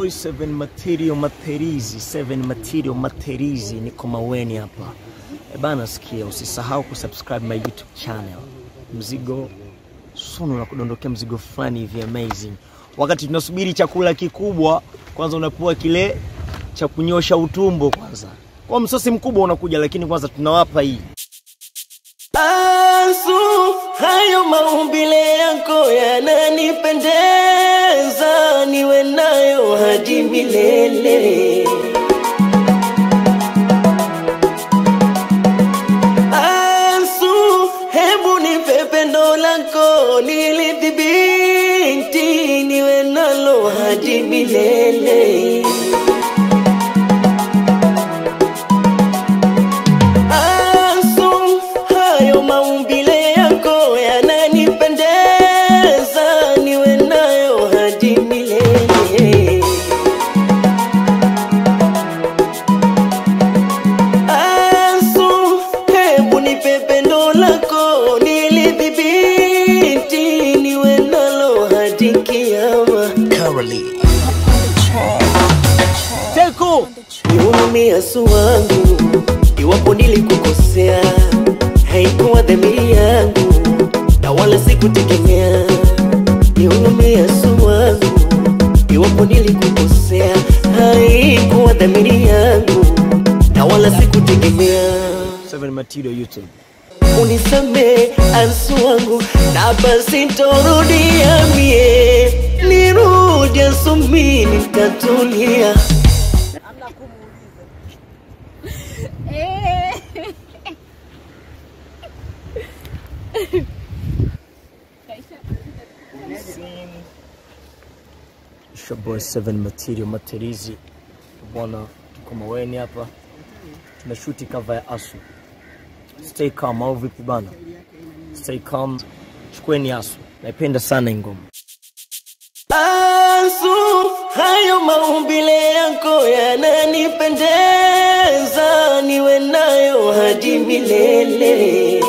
boy seven material materizi seven material materizi niko maweni hapa. E bana sikia usisahau kusubscribe my youtube channel. Mzigo sono na kudondokea mzigo fulani hivi amazing. Wakati tunasubiri chakula kikubwa kwanza unapua kile cha kunyosha utumbo kwanza. Kwa msosi mkubwa unakuja lakini kwanza tunawapa hii. Asu, hayo maumbile yako yananipendeza, niwe nayo hadi milele. Asu, hebu nipe pendo lako nilidhibiti, niwe nalo hadi milele. Kiama. Teko Niumie Asu wangu, iwapo nilikukosea, haikuwa dhamiri yangu na wala sikutegemea. Asu wangu, iwapo nilikukosea, haikuwa dhamiri yangu na wala sikutegemea. Seven Material YouTube. unisame ansu wangu, na basi nitorudia mie, nirudi Asu sumi nitatulia. Eh. It's your boy 7 Material Materizi bwana, tuko maweni hapa tunashuti cover ya Asu. Stay calm au vipi bana? Stay calm, chukweni Asu, naipenda sana hii Asu, hayo maumbile yako yananipendeza, niwe nayo hadi milele.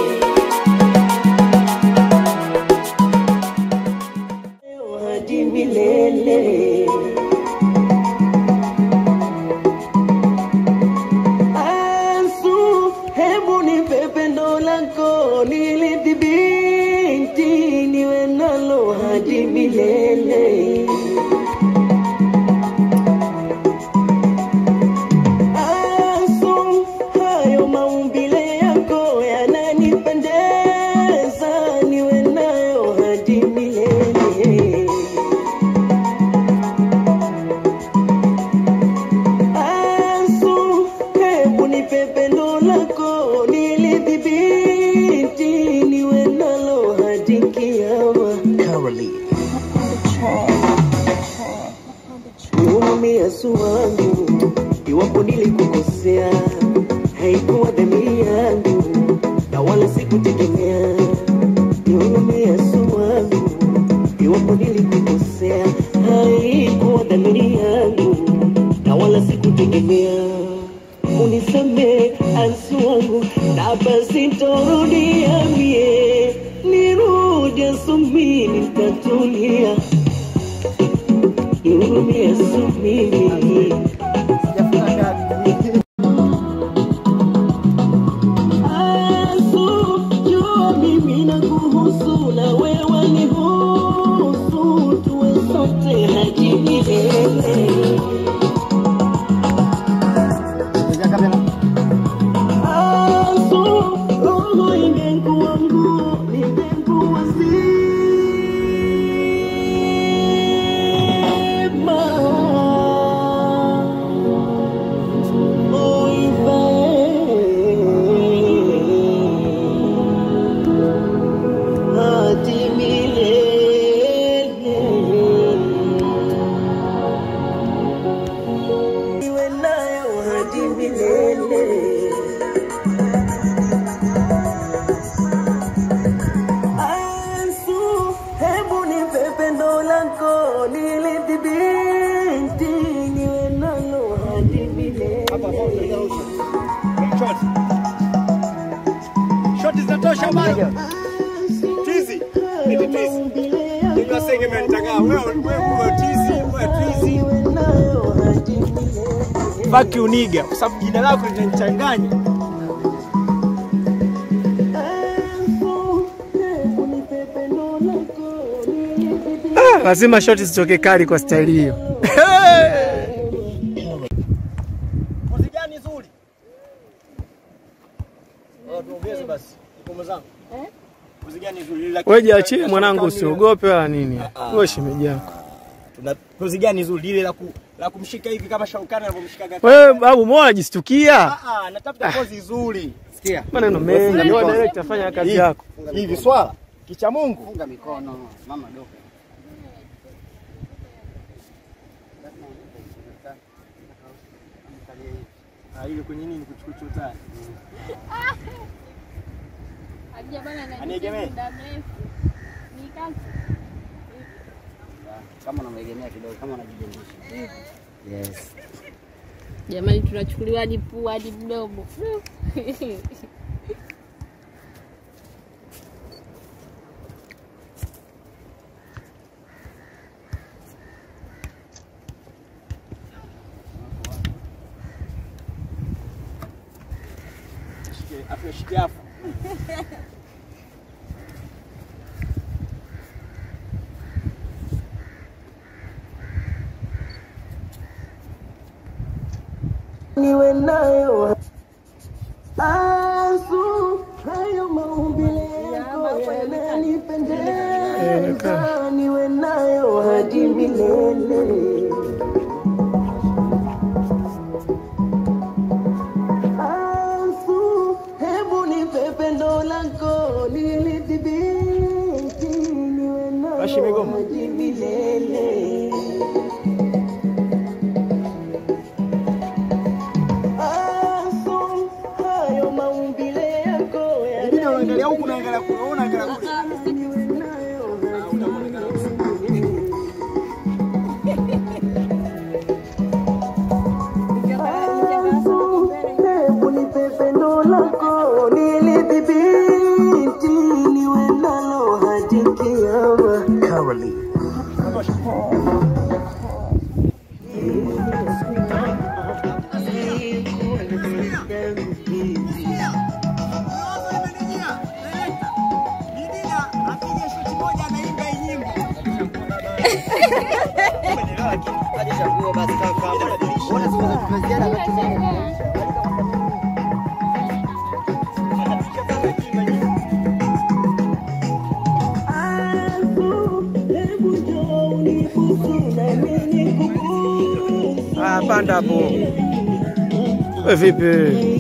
Zinatosha. Tizi. Eti tizi. Wewe wewe tizi, wewe tizi. Niwe nayo Fuck you nigga, kwa sababu jina lako linanichanganya. Ah, lazima shoti zitoke kali kwa staili hiyo. Wewe jiachie mwanangu, usiogope wala nini. Wewe shemeji yako. Tuna pozi gani? Lile la la kumshika hivi kama Shaukani anavyomshika gati. Wewe babu, mbona unajistukia? Ah ah, natafuta pozi nzuri. Sikia. Maneno mengi. Wewe direct fanya kazi yako. Hivi swala kicha Mungu. Funga mikono, mama doka. Ah, ile kwenye nini kuchukuchuta. Aniegemee. Kama unamegemea kidogo, kama unajijengusha. Yes. Jamani, tunachukuliwa hadi pua hadi mdomo. Niwe nayo. Asu hayo maumbile yako yananipendeza. Niwe nayo hadi milele kiama. Hadi chaguo basi kaka. Mbona siku za tumeziana wakati nikubusu. Ah, panda hapo. Wewe vipi?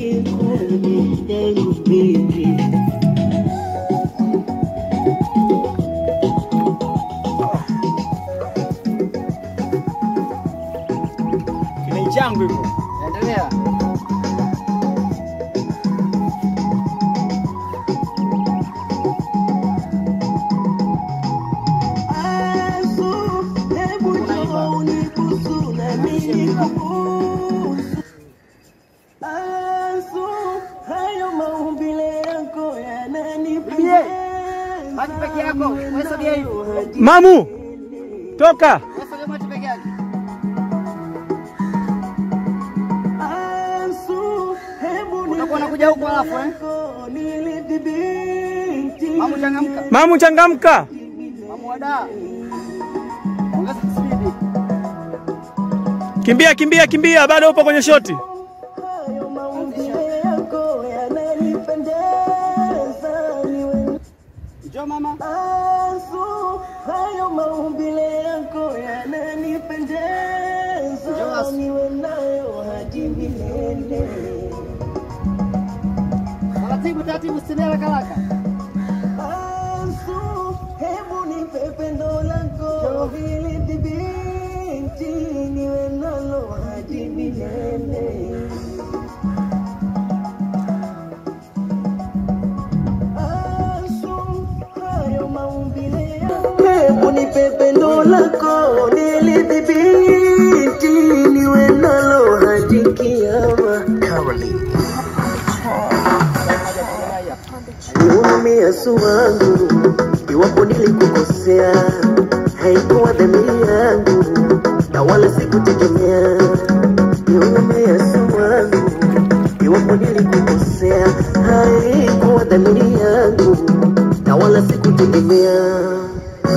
Eh? Mamu toka Mamu changamka. Mamu wada. Kimbia, kimbia, kimbia, bado upo kwenye shoti. Taratibu taratibu sitini haraka haraka. Asu, ah, hebu nipe pendo lako hili dhibiti, niwe nalo hadi milele. Asu, ah, hayo maumbile yako. Hebu nipe pendo Nihurumie Yesu wangu, iwapo nilikukosea, haikuwa dhamiri yangu na wala sikutegemea. niume Yesu wangu, iwapo nilikukosea, haikuwa dhamiri yangu na wala sikutegemea.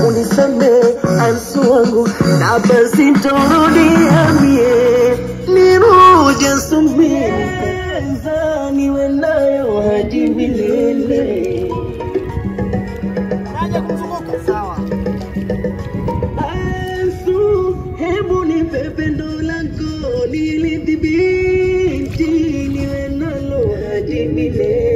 Unisamehe Yesu wangu, na basi nitarudia mie, nirudi Yesu mie, hadi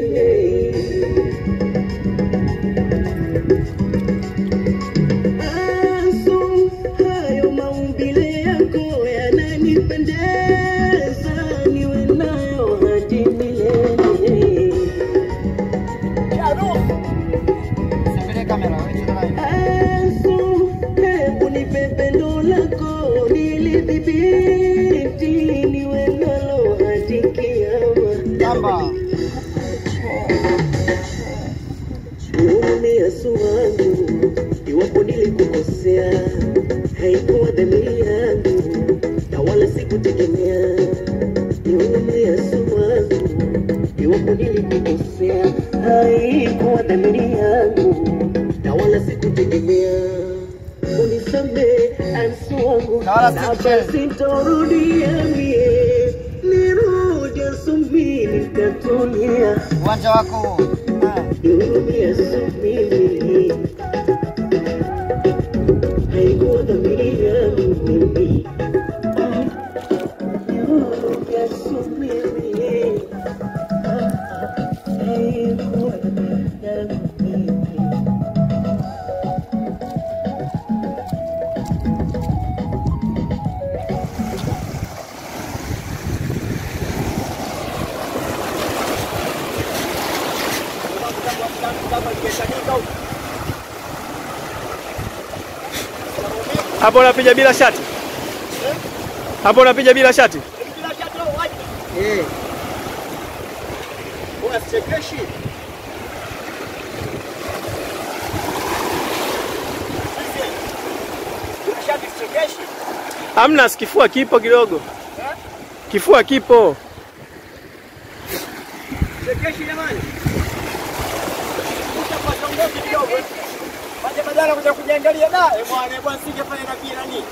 Unisamehe Yesu wangu, Na wala na sikucheza. basi nitarudia mie, nirudi Yesu mimi nitatulia. Uwanja wako huo. Ah. Hapo unapiga bila shati? Hapo unapiga bila shati? Eh. Unasichekeshi? Shati sichekeshi? Hamna, kifua kipo kidogo. Kifua kipo. Chekeshi jamani. Baada badala kuja kujiangalia da, bwana, bwana singefanya na nini.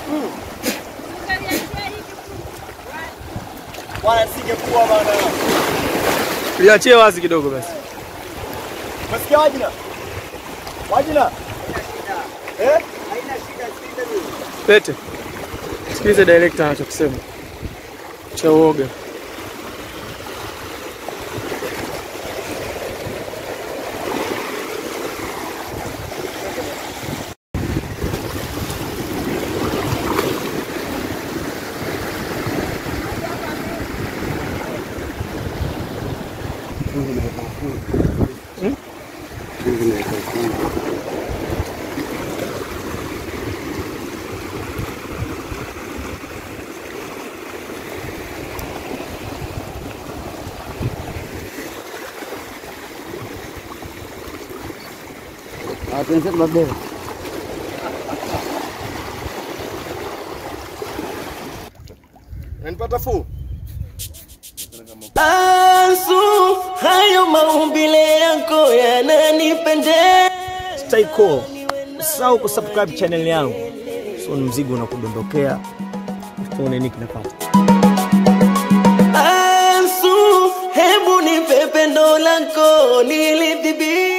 Bwana singekuwa bwana. Liachie wazi kidogo basi. Masikia wajina? Wajina? Eh? Haina shida. Pete. Sikilize director anachokisema. Cha uoga. Twenzetu babele. Nanipata fu? Yesu, hayo maumbile yako yananipendeza. Stay cool. Usisahau kusubscribe channel yangu. So ni mzigo unakudondokea. Tuone nini kinapata. Ansu, hebu nipe pendo lako nilidhibiti